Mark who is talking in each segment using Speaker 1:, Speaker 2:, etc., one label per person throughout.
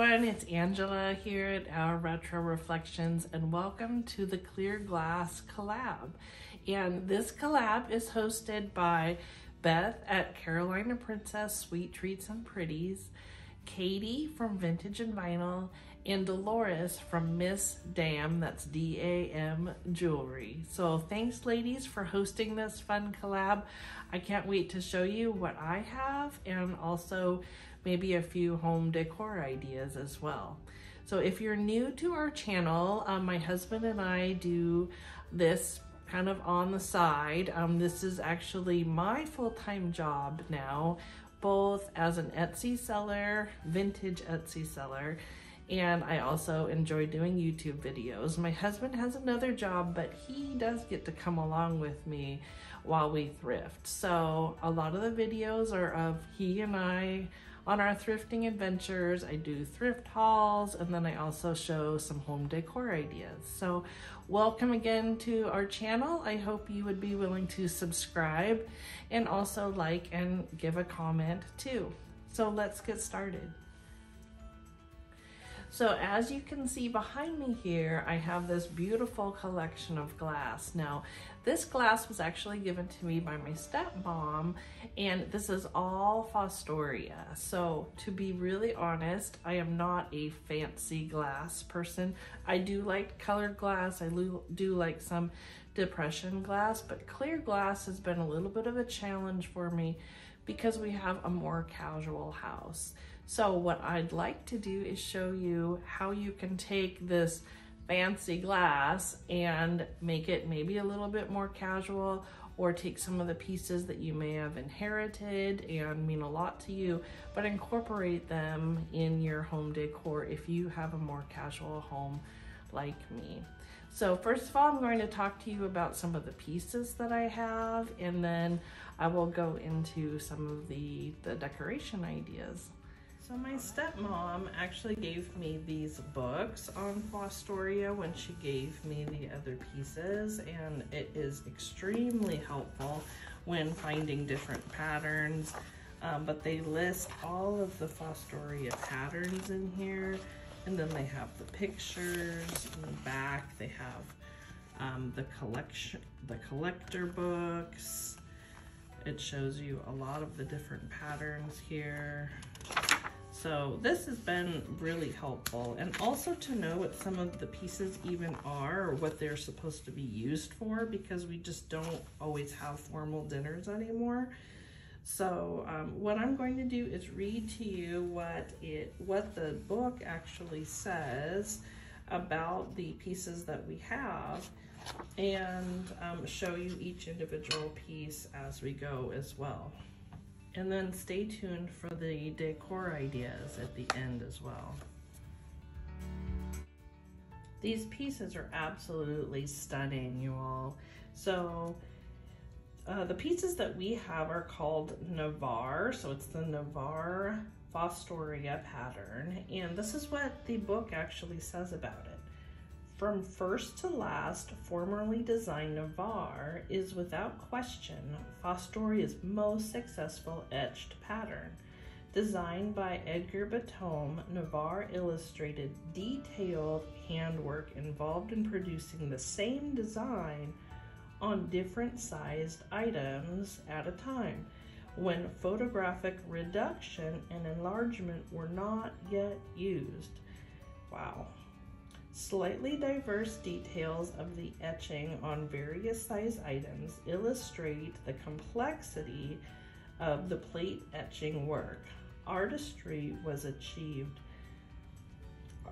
Speaker 1: everyone, it's Angela here at Our Retro Reflections and welcome to the Clear Glass collab. And this collab is hosted by Beth at Carolina Princess Sweet Treats and Pretties, Katie from Vintage and Vinyl, and Dolores from Miss Dam, that's D-A-M Jewelry. So thanks ladies for hosting this fun collab. I can't wait to show you what I have and also maybe a few home decor ideas as well. So if you're new to our channel, um, my husband and I do this kind of on the side. Um, this is actually my full-time job now, both as an Etsy seller, vintage Etsy seller, and I also enjoy doing YouTube videos. My husband has another job, but he does get to come along with me while we thrift. So a lot of the videos are of he and I on our thrifting adventures. I do thrift hauls and then I also show some home decor ideas. So welcome again to our channel. I hope you would be willing to subscribe and also like and give a comment too. So let's get started. So as you can see behind me here, I have this beautiful collection of glass. Now, this glass was actually given to me by my stepmom, and this is all Fostoria. So to be really honest, I am not a fancy glass person. I do like colored glass. I do like some depression glass, but clear glass has been a little bit of a challenge for me because we have a more casual house. So what I'd like to do is show you how you can take this fancy glass and make it maybe a little bit more casual or take some of the pieces that you may have inherited and mean a lot to you, but incorporate them in your home decor if you have a more casual home like me. So first of all, I'm going to talk to you about some of the pieces that I have, and then I will go into some of the, the decoration ideas. So my stepmom actually gave me these books on Fostoria when she gave me the other pieces and it is extremely helpful when finding different patterns. Um, but they list all of the Fostoria patterns in here and then they have the pictures in the back. They have um, the collection, the collector books. It shows you a lot of the different patterns here. So this has been really helpful and also to know what some of the pieces even are or what they're supposed to be used for because we just don't always have formal dinners anymore. So um, what I'm going to do is read to you what it what the book actually says about the pieces that we have and um, show you each individual piece as we go as well. And then stay tuned for the decor ideas at the end as well. These pieces are absolutely stunning, you all. So uh, the pieces that we have are called Navarre. So it's the Navarre Fostoria pattern. And this is what the book actually says about it. From first to last, formerly designed Navarre is without question Fostoria's most successful etched pattern. Designed by Edgar Bottome, Navarre illustrated detailed handwork involved in producing the same design on different sized items at a time when photographic reduction and enlargement were not yet used. Wow. Slightly diverse details of the etching on various size items illustrate the complexity of the plate etching work. Artistry was achieved,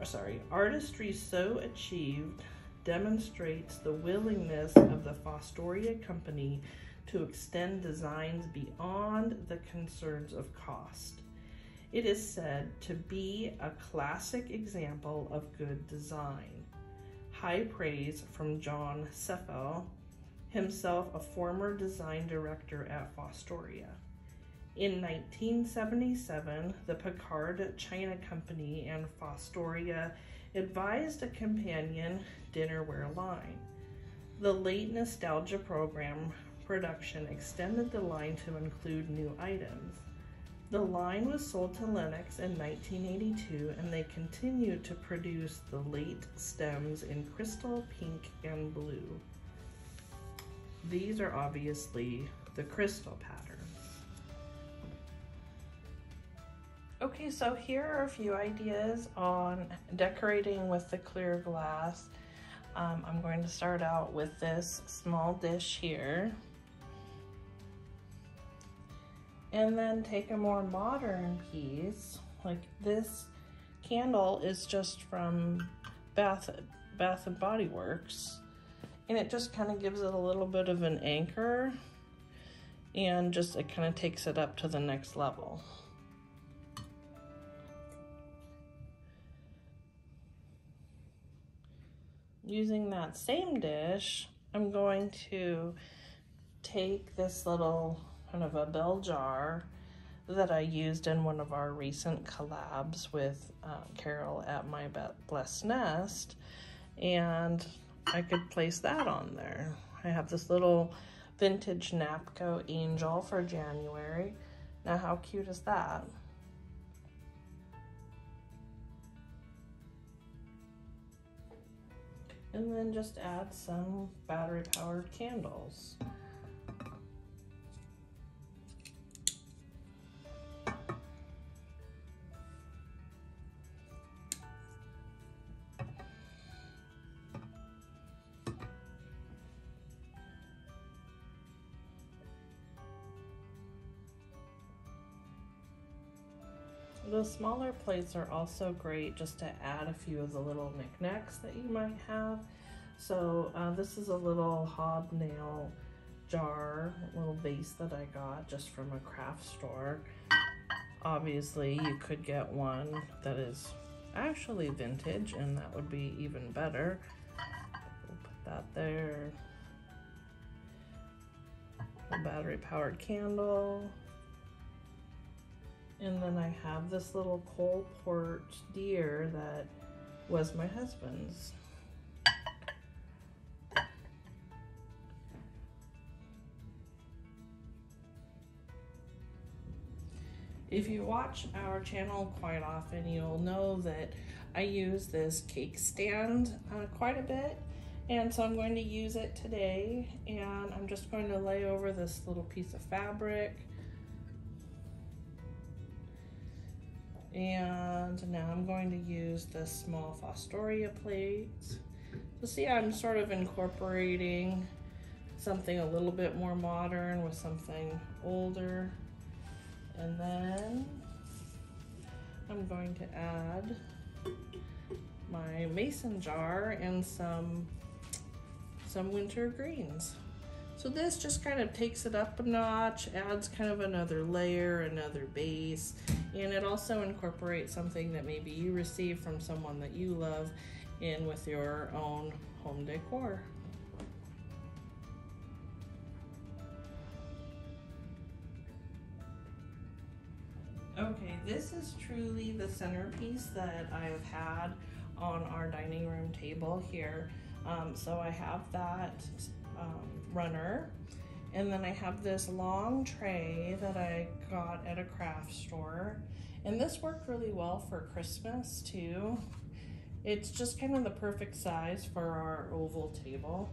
Speaker 1: uh, sorry, artistry so achieved demonstrates the willingness of the Fostoria Company to extend designs beyond the concerns of cost. It is said to be a classic example of good design. High praise from John Saffell, himself a former design director at Fostoria. In 1977, the Pickard China Company and Fostoria advised a companion dinnerware line. The late nostalgia program production extended the line to include new items. The line was sold to Lenox in 1982 and they continued to produce the late stems in crystal, pink, and blue. These are obviously the crystal patterns. Okay, so here are a few ideas on decorating with the clear glass. Um, I'm going to start out with this small dish here. And then take a more modern piece, like this candle is just from Bath, Bath and Body Works. And it just kind of gives it a little bit of an anchor and just it kind of takes it up to the next level. Using that same dish, I'm going to take this little kind of a bell jar that I used in one of our recent collabs with uh, Carol at My Blessed Nest and I could place that on there. I have this little vintage Napco angel for January. Now how cute is that? And then just add some battery powered candles. The smaller plates are also great just to add a few of the little knickknacks that you might have. So uh, this is a little hobnail jar, little vase that I got just from a craft store. Obviously, you could get one that is actually vintage and that would be even better. We'll put that there. A battery powered candle. And then I have this little Coalport deer that was my husband's. If you watch our channel quite often, you'll know that I use this cake stand uh, quite a bit. And so I'm going to use it today and I'm just going to lay over this little piece of fabric And now I'm going to use this small Fostoria plate. So see, I'm sort of incorporating something a little bit more modern with something older. And then I'm going to add my mason jar and some some winter greens. So this just kind of takes it up a notch, adds kind of another layer, another base, and it also incorporates something that maybe you received from someone that you love in with your own home decor. Okay, this is truly the centerpiece that I have had on our dining room table here. Um, so I have that um, runner. And then I have this long tray that I got at a craft store. And this worked really well for Christmas too. It's just kind of the perfect size for our oval table.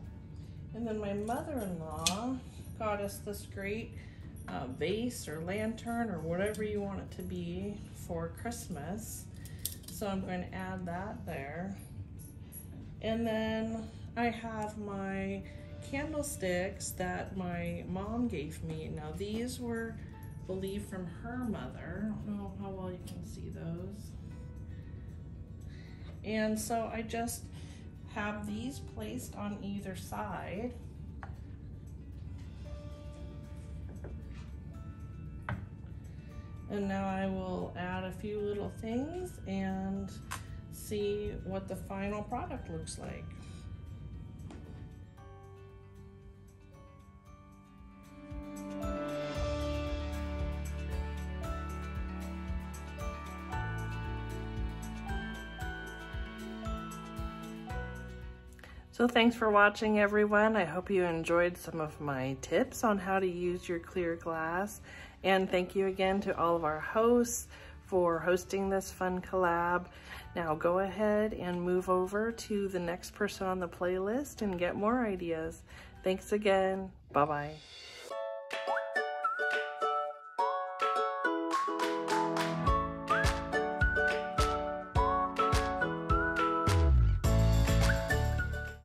Speaker 1: And then my mother-in-law got us this great uh, vase or lantern or whatever you want it to be for Christmas. So I'm going to add that there. And then I have my candlesticks that my mom gave me. Now these were believed from her mother. I don't know how well you can see those. And so I just have these placed on either side. And now I will add a few little things and see what the final product looks like. So thanks for watching everyone. I hope you enjoyed some of my tips on how to use your clear glass. And thank you again to all of our hosts for hosting this fun collab. Now go ahead and move over to the next person on the playlist and get more ideas. Thanks again. Bye-bye.